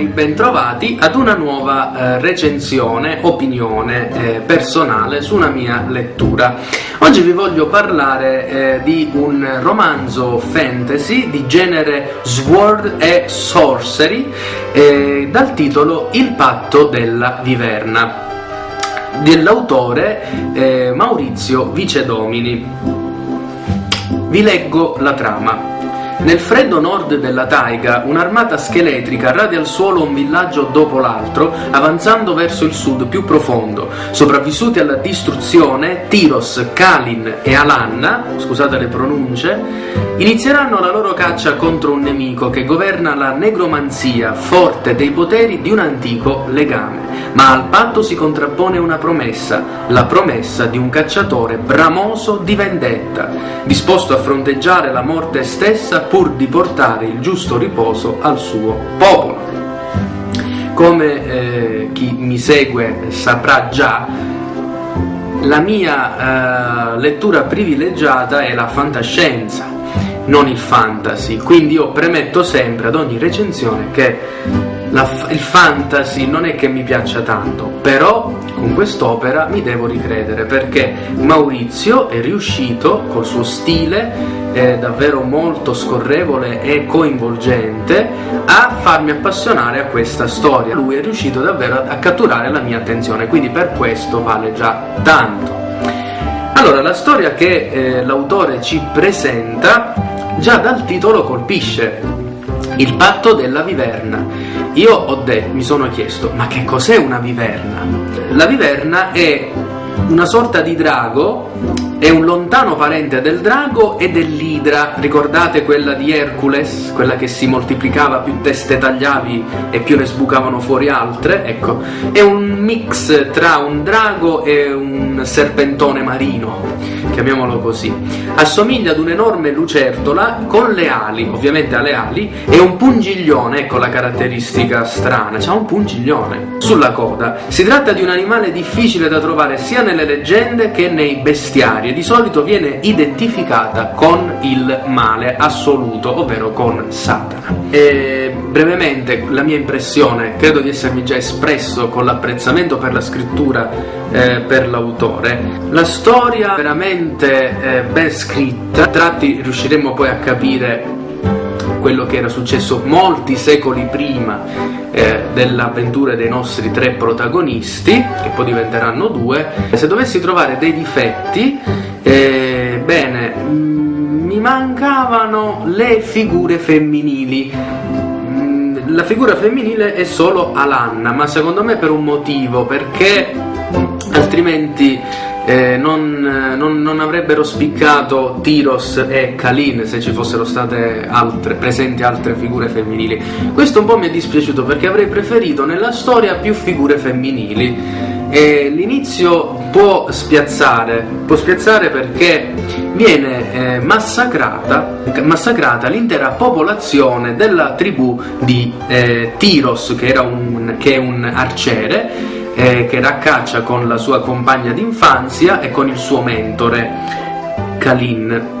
signori, bentrovati ad una nuova eh, recensione, opinione eh, personale su una mia lettura. Oggi vi voglio parlare eh, di un romanzo fantasy di genere Sword e Sorcery eh, dal titolo Il patto della viverna dell'autore eh, Maurizio Vicedomini. Vi leggo la trama. Nel freddo nord della taiga, un'armata scheletrica radia al suolo un villaggio dopo l'altro, avanzando verso il sud più profondo. Sopravvissuti alla distruzione, Tiros, Kalin e Alanna, scusate le pronunce, inizieranno la loro caccia contro un nemico che governa la negromanzia, forte dei poteri di un antico legame. Ma al patto si contrappone una promessa, la promessa di un cacciatore bramoso di vendetta, disposto a fronteggiare la morte stessa pur di portare il giusto riposo al suo popolo. Come eh, chi mi segue saprà già, la mia eh, lettura privilegiata è la fantascienza, non il fantasy, quindi io premetto sempre ad ogni recensione che la, il fantasy non è che mi piaccia tanto, però con quest'opera mi devo ricredere perché Maurizio è riuscito col suo stile eh, davvero molto scorrevole e coinvolgente a farmi appassionare a questa storia. Lui è riuscito davvero a, a catturare la mia attenzione, quindi per questo vale già tanto. Allora, la storia che eh, l'autore ci presenta già dal titolo colpisce. Il patto della viverna. Io ho detto, mi sono chiesto, ma che cos'è una viverna? La viverna è una sorta di drago, è un lontano parente del drago e dell'idra, ricordate quella di Hercules, quella che si moltiplicava, più teste tagliavi e più ne sbucavano fuori altre? Ecco, è un mix tra un drago e un serpentone marino, chiamiamolo così. Assomiglia ad un'enorme lucertola con le ali, ovviamente ha le ali, e un pungiglione, ecco la caratteristica strana, c'ha un pungiglione sulla coda. Si tratta di un animale difficile da trovare sia nelle leggende che nei bestiari e di solito viene identificata con il male assoluto, ovvero con Satana. E brevemente la mia impressione, credo di essermi già espresso con l'apprezzamento per la scrittura eh, per l'autore. La storia veramente eh, ben scritta, tratti riusciremo poi a capire quello che era successo molti secoli prima eh, dell'avventura dei nostri tre protagonisti, che poi diventeranno due. Se dovessi trovare dei difetti, eh, bene, mm, mi mancavano le figure femminili. Mm, la figura femminile è solo Alanna, ma secondo me per un motivo, perché altrimenti eh, non, non, non, avrebbero spiccato Tiros e Kalin se ci fossero state altre, presenti altre figure femminili. Questo un po' mi è dispiaciuto perché avrei preferito nella storia più figure femminili. E l'inizio può spiazzare, può spiazzare perché viene eh, massacrata, massacrata, l'intera popolazione della tribù di eh, Tiros, che, un, che è un arciere, eh, che raccaccia con la sua compagna d'infanzia e con il suo mentore Kalin.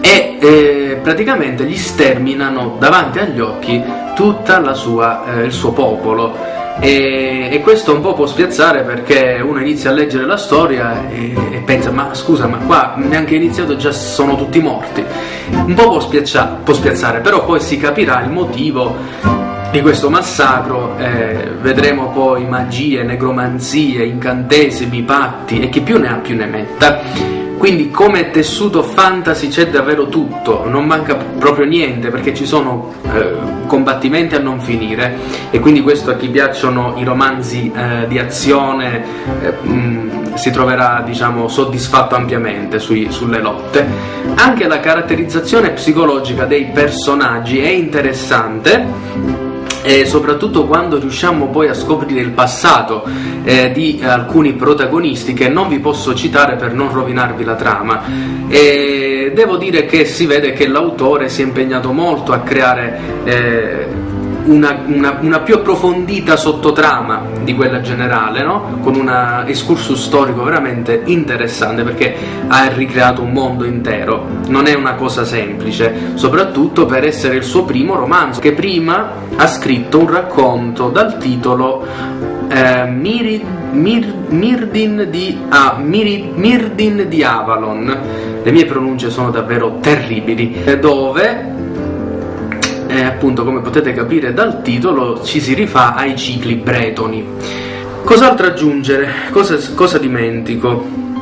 E eh, praticamente gli sterminano davanti agli occhi tutto eh, il suo popolo. E, e, questo un po' può spiazzare perché uno inizia a leggere la storia e, e pensa ma scusa ma qua neanche iniziato già sono tutti morti. Un po' può, può spiazzare però poi si capirà il motivo di questo massacro eh, vedremo poi magie, negromanzie, incantesimi, patti e chi più ne ha più ne metta. Quindi come tessuto fantasy c'è davvero tutto, non manca proprio niente perché ci sono eh, combattimenti a non finire e quindi questo a chi piacciono i romanzi eh, di azione eh, mh, si troverà diciamo soddisfatto ampiamente sui, sulle lotte. Anche la caratterizzazione psicologica dei personaggi è interessante e soprattutto quando riusciamo poi a scoprire il passato eh, di alcuni protagonisti che non vi posso citare per non rovinarvi la trama. E devo dire che si vede che l'autore si è impegnato molto a creare eh, una, una, una, più approfondita sottotrama di quella generale, no? con un excursus storico veramente interessante perché ha ricreato un mondo intero. Non è una cosa semplice, soprattutto per essere il suo primo romanzo, che prima ha scritto un racconto dal titolo eh, Mirid, Mir, Mirdin, di, ah, Mirid, Mirdin di Avalon. Le mie pronunce sono davvero terribili, dove eh, appunto come potete capire dal titolo ci si rifà ai cicli bretoni. Cos'altro aggiungere? Cosa, cosa dimentico?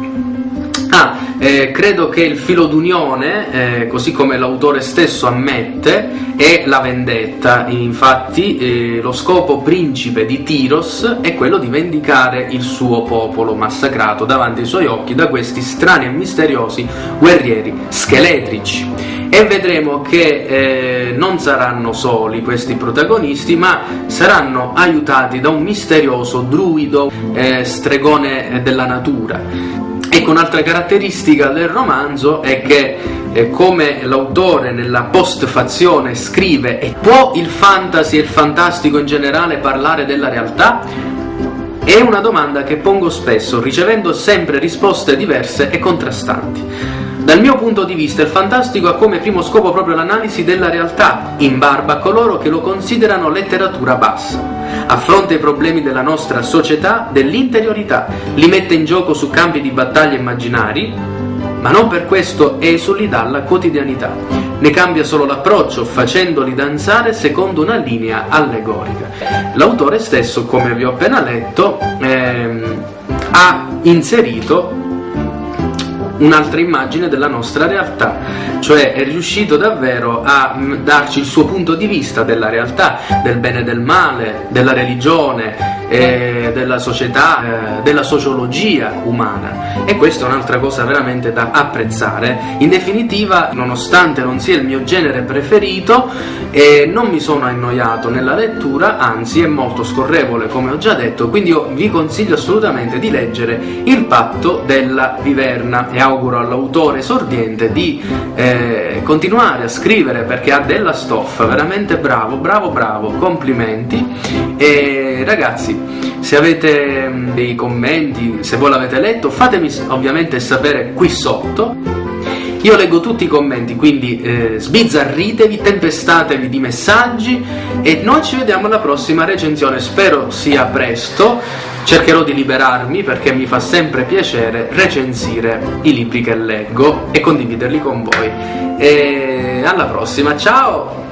Ah, eh, credo che il filo d'unione, eh, così come l'autore stesso ammette, è la vendetta. Infatti, eh, lo scopo principe di Tiros è quello di vendicare il suo popolo massacrato davanti ai suoi occhi da questi strani e misteriosi guerrieri scheletrici e vedremo che eh, non saranno soli questi protagonisti ma saranno aiutati da un misterioso druido eh, stregone della natura ecco un'altra caratteristica del romanzo è che eh, come l'autore nella postfazione scrive e può il fantasy e il fantastico in generale parlare della realtà è una domanda che pongo spesso, ricevendo sempre risposte diverse e contrastanti. Dal mio punto di vista il fantastico ha come primo scopo proprio l'analisi della realtà, in barba a coloro che lo considerano letteratura bassa. Affronta i problemi della nostra società, dell'interiorità, li mette in gioco su campi di battaglia immaginari, ma non per questo esuli dalla quotidianità. Ne cambia solo l'approccio, facendoli danzare secondo una linea allegorica. L'autore stesso, come vi ho appena letto, ehm, ha inserito un'altra immagine della nostra realtà, cioè è riuscito davvero a mm, darci il suo punto di vista della realtà, del bene e del male, della religione, eh, della società, eh, della sociologia umana. E questa è un'altra cosa veramente da apprezzare. In definitiva, nonostante non sia il mio genere preferito, eh, non mi sono annoiato nella lettura, anzi è molto scorrevole come ho già detto, quindi io vi consiglio assolutamente di leggere Il patto della viverna. E auguro all'autore esordiente di eh, continuare a scrivere perché ha della stoffa, veramente bravo, bravo, bravo, complimenti. E ragazzi se avete mm, dei commenti, se voi l'avete letto, fatemi ovviamente sapere qui sotto. Io leggo tutti i commenti, quindi eh, sbizzarritevi, tempestatevi di messaggi e noi ci vediamo alla prossima recensione. Spero sia presto. Cercherò di liberarmi perché mi fa sempre piacere recensire i libri che leggo e condividerli con voi. E alla prossima, ciao!